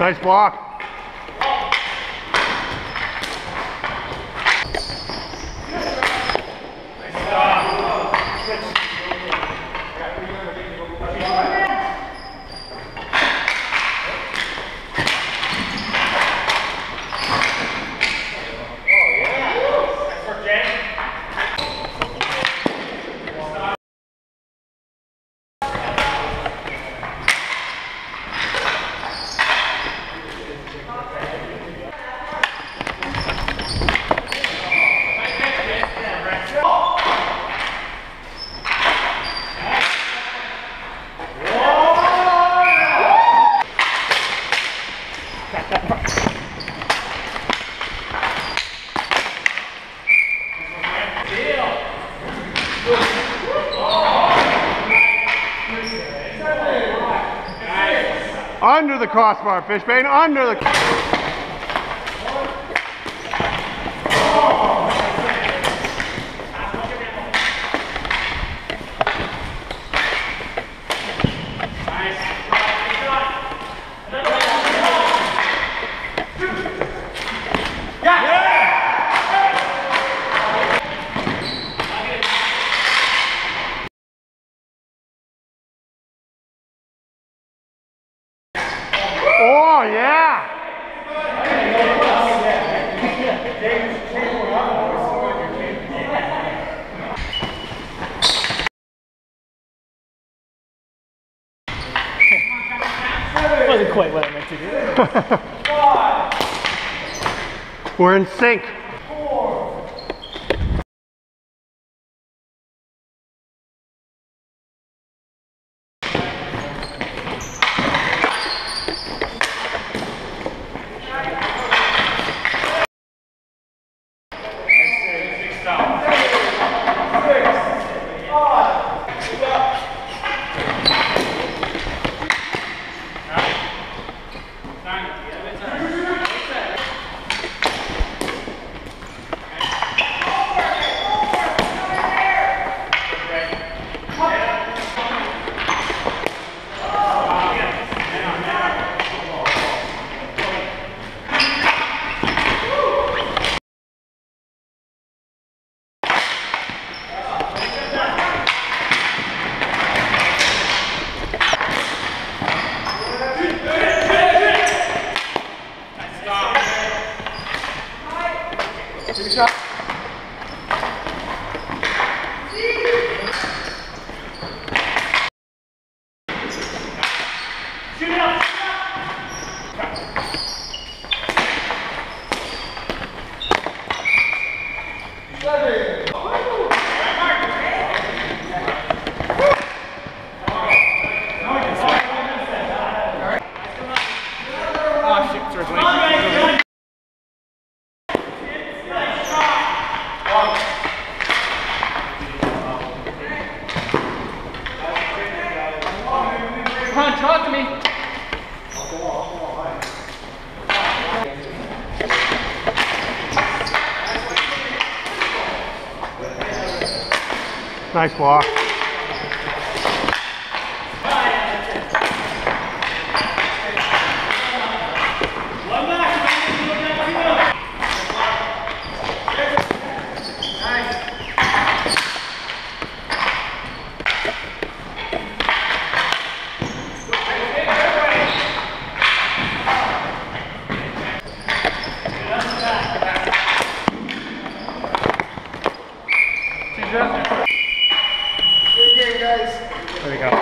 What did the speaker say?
Nice block. Under the crossbar, Fishbane, under the... Oh, yeah! wasn't quite what I meant to do. We're in sync. Oh to me. Nice Asia. Good game, guys. There we go.